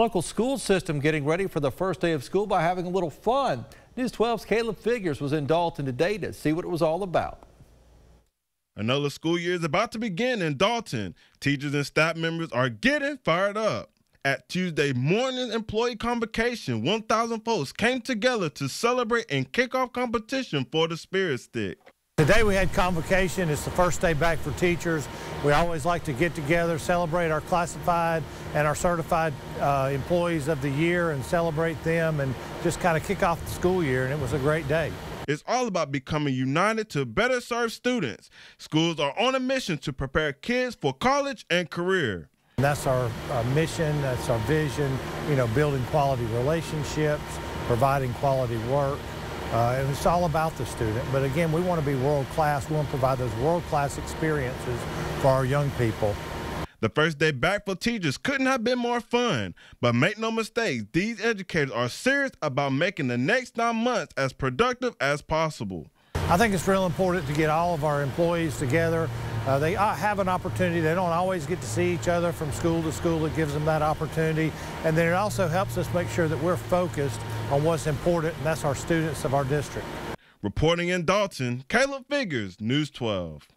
Local school system getting ready for the first day of school by having a little fun. News 12's Caleb Figures was in Dalton today to see what it was all about. Another school year is about to begin in Dalton. Teachers and staff members are getting fired up. At Tuesday morning employee convocation, 1,000 folks came together to celebrate and kick off competition for the Spirit Stick. Today we had convocation. It's the first day back for teachers. We always like to get together, celebrate our classified and our certified uh, employees of the year and celebrate them and just kind of kick off the school year. And it was a great day. It's all about becoming united to better serve students. Schools are on a mission to prepare kids for college and career. That's our uh, mission, that's our vision, you know, building quality relationships, providing quality work. Uh, it's all about the student. But again, we want to be world class. We want to provide those world class experiences for our young people. The first day back for teachers couldn't have been more fun. But make no mistake, these educators are serious about making the next nine months as productive as possible. I think it's real important to get all of our employees together. Uh, they uh, have an opportunity. They don't always get to see each other from school to school. It gives them that opportunity. And then it also helps us make sure that we're focused on what's important, and that's our students of our district. Reporting in Dalton, Caleb Figures, News 12.